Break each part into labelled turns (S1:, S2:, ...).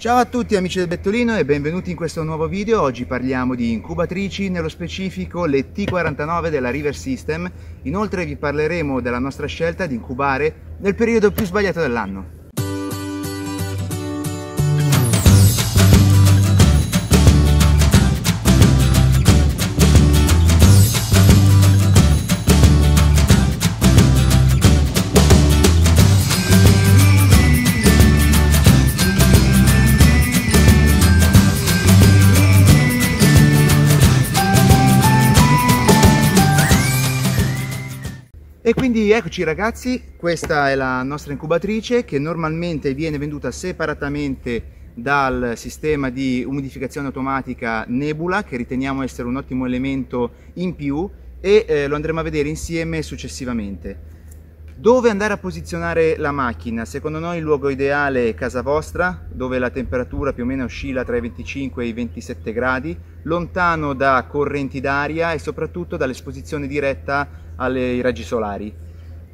S1: Ciao a tutti amici del Bettolino e benvenuti in questo nuovo video. Oggi parliamo di incubatrici, nello specifico le T49 della River System. Inoltre vi parleremo della nostra scelta di incubare nel periodo più sbagliato dell'anno. E quindi eccoci ragazzi, questa è la nostra incubatrice che normalmente viene venduta separatamente dal sistema di umidificazione automatica Nebula che riteniamo essere un ottimo elemento in più e eh, lo andremo a vedere insieme successivamente. Dove andare a posizionare la macchina? Secondo noi il luogo ideale è casa vostra, dove la temperatura più o meno oscilla tra i 25 e i 27 gradi, lontano da correnti d'aria e soprattutto dall'esposizione diretta ai raggi solari.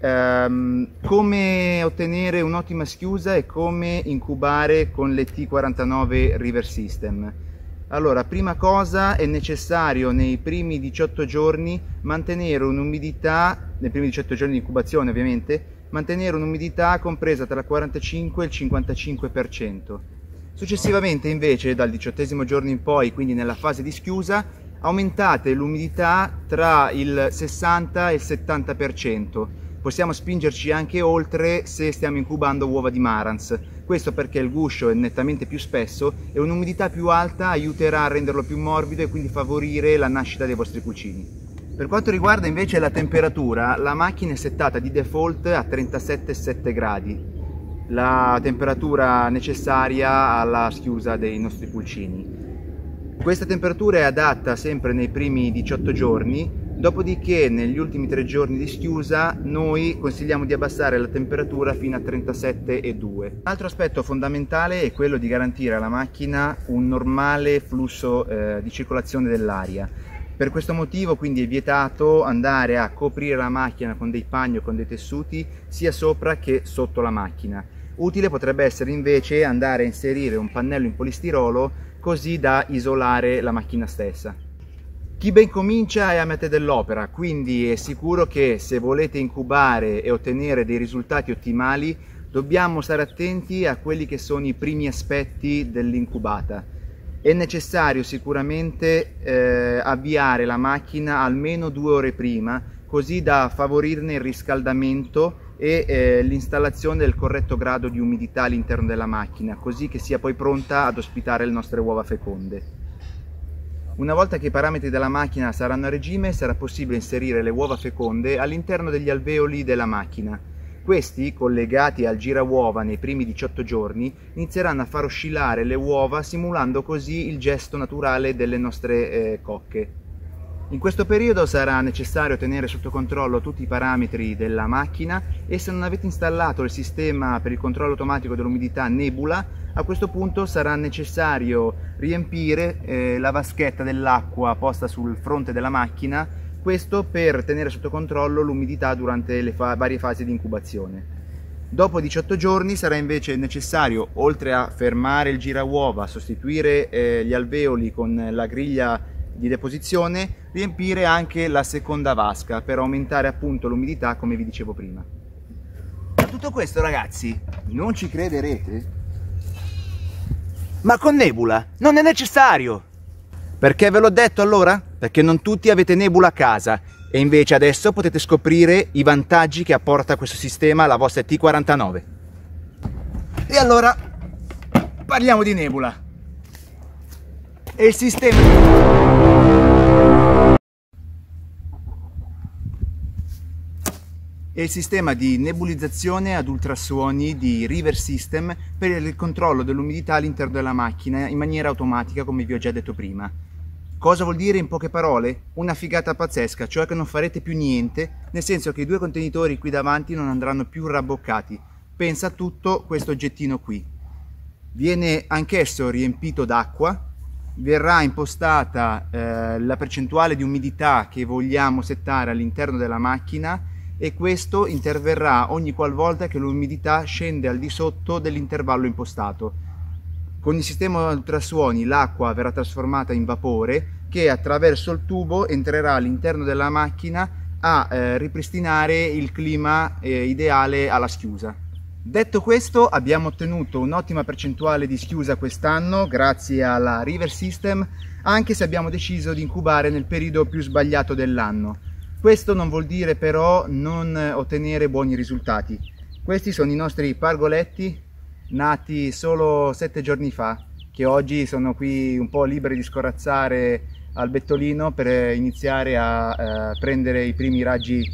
S1: Um, come ottenere un'ottima schiusa e come incubare con le T49 River System. Allora, prima cosa è necessario nei primi 18 giorni mantenere un'umidità, nei primi 18 giorni di incubazione ovviamente, mantenere un'umidità compresa tra il 45 e il 55%. Successivamente invece dal diciottesimo giorno in poi, quindi nella fase di schiusa, aumentate l'umidità tra il 60 e il 70%. Possiamo spingerci anche oltre se stiamo incubando uova di Marans. Questo perché il guscio è nettamente più spesso e un'umidità più alta aiuterà a renderlo più morbido e quindi favorire la nascita dei vostri pulcini. Per quanto riguarda invece la temperatura, la macchina è settata di default a 37,7 gradi, la temperatura necessaria alla schiusa dei nostri pulcini. Questa temperatura è adatta sempre nei primi 18 giorni, dopodiché negli ultimi 3 giorni di schiusa noi consigliamo di abbassare la temperatura fino a 37,2. Altro aspetto fondamentale è quello di garantire alla macchina un normale flusso eh, di circolazione dell'aria. Per questo motivo quindi è vietato andare a coprire la macchina con dei pagni o con dei tessuti sia sopra che sotto la macchina. Utile potrebbe essere invece andare a inserire un pannello in polistirolo così da isolare la macchina stessa. Chi ben comincia è a metà dell'opera, quindi è sicuro che se volete incubare e ottenere dei risultati ottimali dobbiamo stare attenti a quelli che sono i primi aspetti dell'incubata. È necessario sicuramente eh, avviare la macchina almeno due ore prima, così da favorirne il riscaldamento e eh, l'installazione del corretto grado di umidità all'interno della macchina, così che sia poi pronta ad ospitare le nostre uova feconde. Una volta che i parametri della macchina saranno a regime, sarà possibile inserire le uova feconde all'interno degli alveoli della macchina. Questi, collegati al girauova nei primi 18 giorni, inizieranno a far oscillare le uova simulando così il gesto naturale delle nostre eh, cocche. In questo periodo sarà necessario tenere sotto controllo tutti i parametri della macchina e se non avete installato il sistema per il controllo automatico dell'umidità Nebula, a questo punto sarà necessario riempire eh, la vaschetta dell'acqua posta sul fronte della macchina, questo per tenere sotto controllo l'umidità durante le fa varie fasi di incubazione. Dopo 18 giorni sarà invece necessario, oltre a fermare il girauova, sostituire eh, gli alveoli con la griglia di deposizione riempire anche la seconda vasca per aumentare appunto l'umidità come vi dicevo prima. Ma tutto questo ragazzi, non ci crederete? Ma con Nebula non è necessario! Perché ve l'ho detto allora? Perché non tutti avete Nebula a casa e invece adesso potete scoprire i vantaggi che apporta questo sistema alla vostra T49. E allora parliamo di Nebula e il sistema e il sistema di nebulizzazione ad ultrasuoni di River System per il controllo dell'umidità all'interno della macchina in maniera automatica come vi ho già detto prima. Cosa vuol dire in poche parole? Una figata pazzesca, cioè che non farete più niente, nel senso che i due contenitori qui davanti non andranno più rabboccati. Pensa a tutto questo oggettino qui. Viene anch'esso riempito d'acqua verrà impostata eh, la percentuale di umidità che vogliamo settare all'interno della macchina e questo interverrà ogni qualvolta che l'umidità scende al di sotto dell'intervallo impostato. Con il sistema ultrasuoni l'acqua verrà trasformata in vapore che attraverso il tubo entrerà all'interno della macchina a eh, ripristinare il clima eh, ideale alla schiusa. Detto questo abbiamo ottenuto un'ottima percentuale di schiusa quest'anno grazie alla River System anche se abbiamo deciso di incubare nel periodo più sbagliato dell'anno. Questo non vuol dire però non ottenere buoni risultati. Questi sono i nostri pargoletti nati solo sette giorni fa che oggi sono qui un po' liberi di scorazzare al bettolino per iniziare a eh, prendere i primi raggi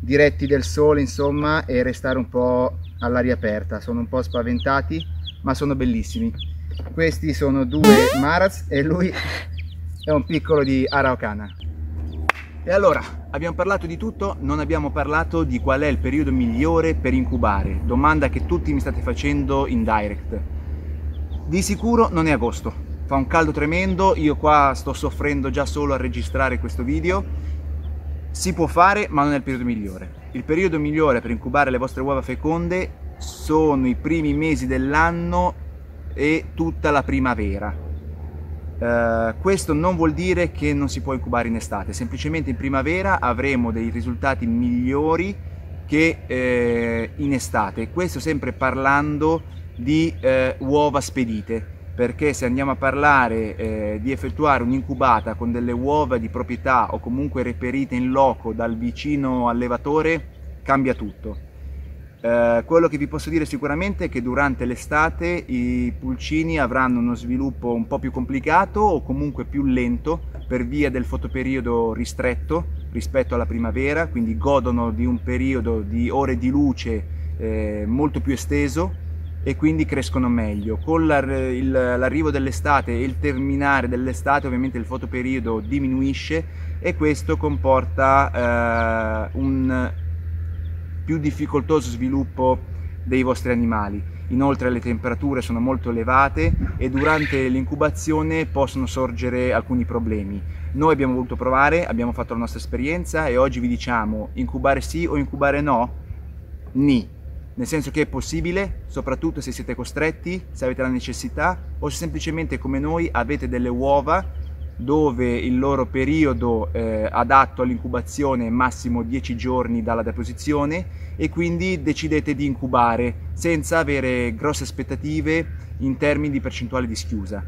S1: diretti del sole insomma e restare un po' all'aria aperta. Sono un po' spaventati ma sono bellissimi. Questi sono due Maraz e lui è un piccolo di Araucana e allora abbiamo parlato di tutto non abbiamo parlato di qual è il periodo migliore per incubare. Domanda che tutti mi state facendo in direct. Di sicuro non è agosto. Fa un caldo tremendo io qua sto soffrendo già solo a registrare questo video. Si può fare ma non è il periodo migliore. Il periodo migliore per incubare le vostre uova feconde sono i primi mesi dell'anno e tutta la primavera. Uh, questo non vuol dire che non si può incubare in estate, semplicemente in primavera avremo dei risultati migliori che eh, in estate. Questo sempre parlando di eh, uova spedite perché se andiamo a parlare eh, di effettuare un'incubata con delle uova di proprietà o comunque reperite in loco dal vicino allevatore cambia tutto eh, quello che vi posso dire sicuramente è che durante l'estate i pulcini avranno uno sviluppo un po' più complicato o comunque più lento per via del fotoperiodo ristretto rispetto alla primavera, quindi godono di un periodo di ore di luce eh, molto più esteso e quindi crescono meglio. Con l'arrivo dell'estate e il terminare dell'estate ovviamente il fotoperiodo diminuisce e questo comporta eh, un più difficoltoso sviluppo dei vostri animali. Inoltre le temperature sono molto elevate e durante l'incubazione possono sorgere alcuni problemi. Noi abbiamo voluto provare, abbiamo fatto la nostra esperienza e oggi vi diciamo incubare sì o incubare no? Ni. Nel senso che è possibile, soprattutto se siete costretti, se avete la necessità o se semplicemente come noi avete delle uova dove il loro periodo eh, adatto all'incubazione è massimo 10 giorni dalla deposizione e quindi decidete di incubare senza avere grosse aspettative in termini di percentuale di schiusa.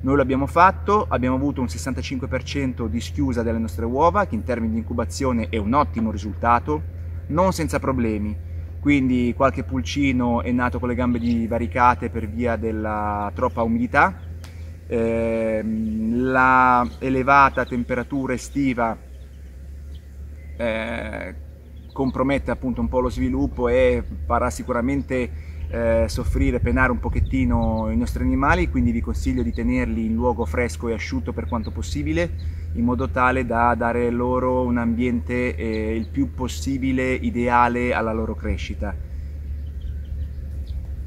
S1: Noi l'abbiamo fatto, abbiamo avuto un 65% di schiusa delle nostre uova, che in termini di incubazione è un ottimo risultato, non senza problemi. Quindi qualche pulcino è nato con le gambe divaricate per via della troppa umidità, eh, la elevata temperatura estiva eh, compromette appunto un po' lo sviluppo e farà sicuramente eh, soffrire, penare un pochettino i nostri animali, quindi vi consiglio di tenerli in luogo fresco e asciutto per quanto possibile, in modo tale da dare loro un ambiente eh, il più possibile ideale alla loro crescita.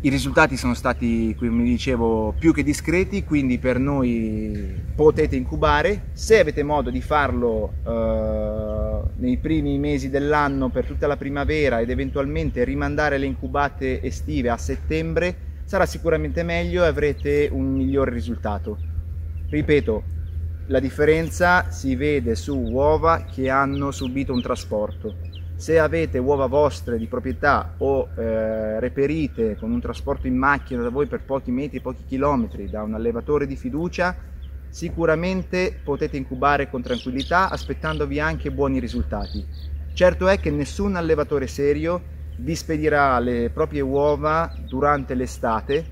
S1: I risultati sono stati, come dicevo, più che discreti, quindi per noi potete incubare. Se avete modo di farlo eh, nei primi mesi dell'anno per tutta la primavera ed eventualmente rimandare le incubate estive a settembre, sarà sicuramente meglio e avrete un migliore risultato. Ripeto, la differenza si vede su uova che hanno subito un trasporto se avete uova vostre di proprietà o eh, reperite con un trasporto in macchina da voi per pochi metri, pochi chilometri da un allevatore di fiducia, sicuramente potete incubare con tranquillità aspettandovi anche buoni risultati. Certo è che nessun allevatore serio vi spedirà le proprie uova durante l'estate,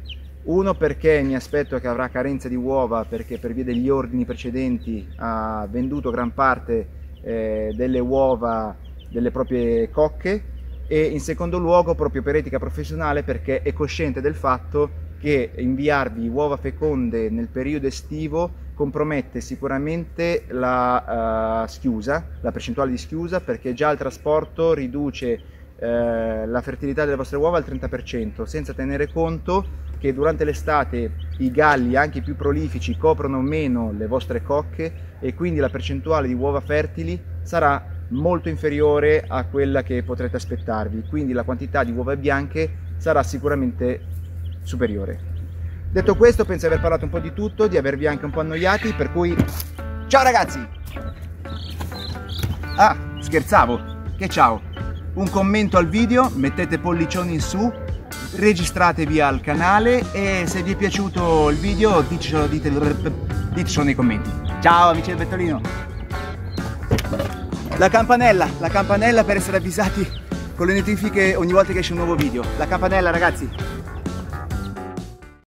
S1: uno perché mi aspetto che avrà carenza di uova perché per via degli ordini precedenti ha venduto gran parte eh, delle uova delle proprie cocche e in secondo luogo proprio per etica professionale perché è cosciente del fatto che inviarvi uova feconde nel periodo estivo compromette sicuramente la uh, schiusa, la percentuale di schiusa perché già il trasporto riduce uh, la fertilità delle vostre uova al 30% senza tenere conto che durante l'estate i galli anche più prolifici coprono meno le vostre cocche e quindi la percentuale di uova fertili sarà molto inferiore a quella che potrete aspettarvi, quindi la quantità di uova bianche sarà sicuramente superiore. Detto questo, penso di aver parlato un po' di tutto, di avervi anche un po' annoiati, per cui ciao ragazzi! Ah, scherzavo, che ciao! Un commento al video, mettete pollicioni in su, registratevi al canale e se vi è piaciuto il video ditecelo, ditecelo nei commenti. Ciao amici del Bettolino! La campanella, la campanella per essere avvisati con le notifiche ogni volta che esce un nuovo video. La campanella ragazzi!